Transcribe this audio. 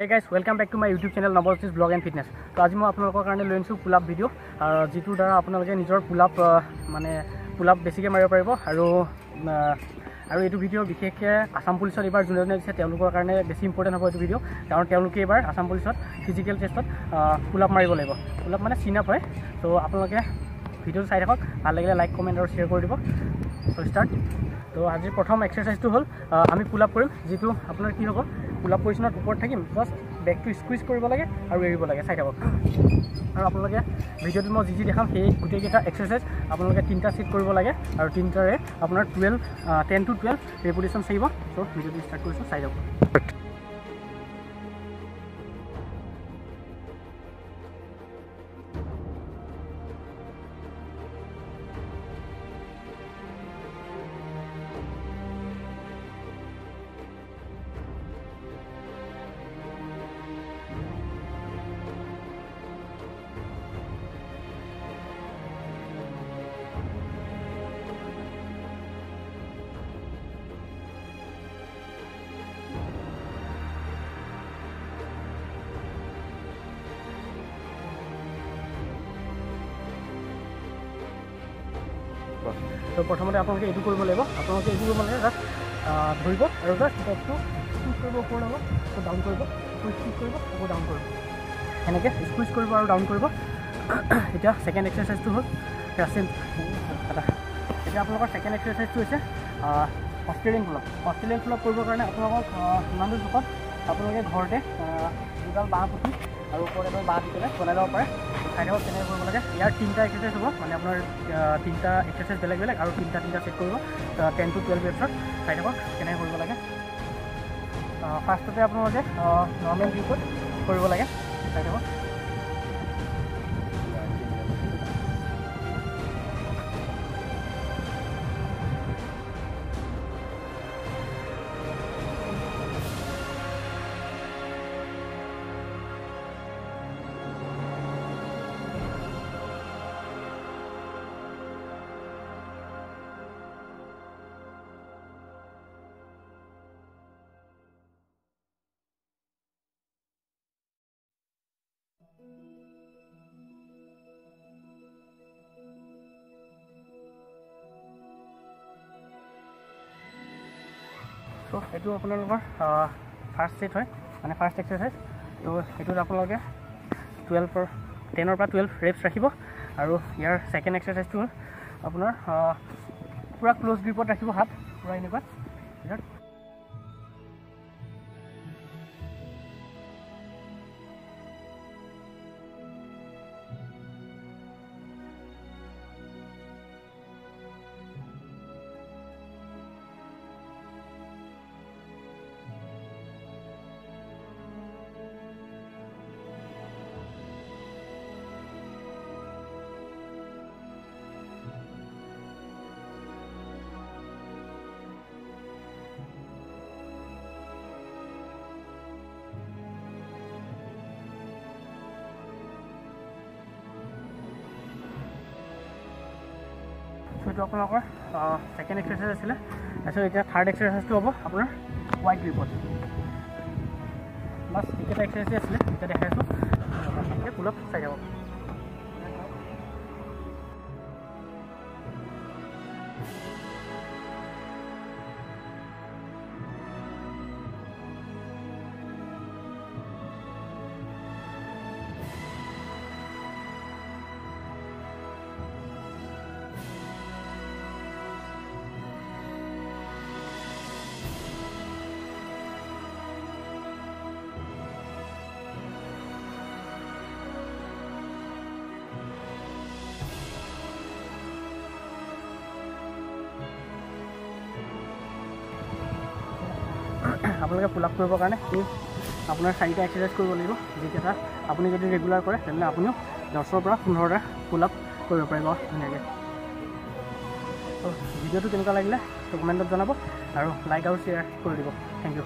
Hey guys welcome back to my YouTube channel Nabajyotish vlog and fitness তো আজি মই আপোনালোকৰ কাৰণে লৈ আনিছোঁ পুলাপ ভিডিঅ' যিটোৰ দ্বাৰা আপোনালোকে নিজৰ পুলাপ মানে পুলাপ বেছিকৈ মাৰিব পাৰিব আৰু আৰু এইটো ভিডিঅ' বিশেষকৈ আছাম পুলিচত এইবাৰ যোনে যোনে দিছে তেওঁলোকৰ কাৰণে বেছি ইম্পৰ্টেণ্ট হ'ব এইটো ভিডিঅ' কাৰণ তেওঁলোকে এইবাৰ আছাম পুলিচত ফিজিকেল টেষ্টত পুলাপ মাৰিব লাগিব। পুলাপ মানে চিন আপ হয়। ত' আপোনালোকে ভিডিঅ'টো চাই থাকক ভাল লাগিলে লাইক কমেণ্ট আৰু শ্বেয়াৰ কৰি দিব। ত' ষ্টাৰ্ট তো আজিৰ প্ৰথম এক্সাৰচাইজটো হ'ল আমি পুল আপ কৰিম যিটো আপোনাৰ কি হ'ব? পুল পজিশ্যনত ওপৰত থাকিম জাষ্ট বেকটো স্কুইজ কৰিব লাগে আৰু এৰিব লাগে চাই থাকক। আৰু আপোনালোকে ভিডিঅ'টোত মই যি যি দেখাম সেই গোটেইকেইটা এক্সাৰচাইজ আপোনালোকে তিনিটা ছেট কৰিব লাগে আৰু তিনিটাৰে আপোনাৰ twelve ten two twelve repetition চাৰিব ত' ভিডিঅ'টো ষ্টাৰ্ট কৰিছোঁ চাই যাব তো প্ৰথমতে আপোনালোকে এইটো কৰিব লাগিব। আপোনালোকে এইটো কৰিব লাগে জাষ্ট ধৰিব আৰু জাষ্ট বেকটো স্কুইজ কৰিব ওপৰত হ'ব আকৌ ডাউন কৰিব। আকৌ স্কুইজ কৰিব আকৌ ডাউন কৰিব। সেনেকৈ স্কুইজ কৰিব আৰু ডাউন কৰিব। এতিয়া ছেকেণ্ড এক্সাৰচাইজটো হ'ল ৰাচিন এটা এতিয়া আপোনালোকৰ ছেকেণ্ড এক্সাৰচাইজটো হৈছে অষ্ট্ৰেলিয়ান ফুলপ অষ্ট্ৰেলিয়ান ফুলপ কৰিবৰ কাৰণে আপোনালোকক ইমানটো জোখত আপোনালোকে ঘৰতে দুডাল বাঁহ পুতি আৰু ওপৰত এডাল বাঁহ দি পেলাই বনাই ল'ব পাৰে। চাই থাকক কেনেকৈ কৰিব লাগে। ইয়াৰ তিনিটা এক্সাৰচাইজ হ'ব। মানে আপোনাৰ তিনিটা এক্সাৰচাইজ বেলেগ বেলেগ আৰু তিনিটা তিনিটা চেক কৰিব। টেন টু টুৱেল্ভ ৱেবছত চাই থাকক কেনেকৈ কৰিব লাগে। ফাৰ্ষ্টতে আপোনালোকে নৰ্মেল ভিউটোত কৰিব লাগে। চাই থাকক। ত' এইটো আপোনালোকৰ ফাৰ্ষ্ট ছেট হয় মানে ফাৰ্ষ্ট এক্সাৰচাইজ ত' সেইটোত আপোনালোকে টুৱেলভৰ টেনৰ পৰা টুৱেল্ভ ৰেপছ ৰাখিব। আৰু ইয়াৰ ছেকেণ্ড এক্সাৰচাইজটো হ'ল আপোনাৰ পূৰা ক্ল'জ গ্ৰিপত ৰাখিব হাত পূৰা এনেকুৱা এইটো আপোনালোকৰ ছেকেণ্ড এক্সাৰচাইজ আছিলে। তাৰপিছত এতিয়া থাৰ্ড এক্সাৰচাইজটো হ'ব আপোনাৰ হোৱাইট গ্ৰিপত বাছ এইকেইটা এক্সাৰচাইজে আছিলে এতিয়া দেখাই আছোঁ। এতিয়া পুলপ চাই যাব। আপোনালোকে পুল আপ কৰিবৰ কাৰণে আপোনাৰ চাৰিটা এক্সাৰচাইজ কৰিব লাগিব যিকেইটা আপুনি যদি ৰেগুলাৰ কৰে তেনেহ'লে আপুনিও দহৰ পৰা পোন্ধৰটা পুল আপ কৰিব পাৰিব ধুনীয়াকৈ। ভিডিঅ'টো কেনেকুৱা লাগিলে কমেণ্টত জনাব আৰু লাইক আৰু শ্বেয়াৰ কৰি দিব। Thank U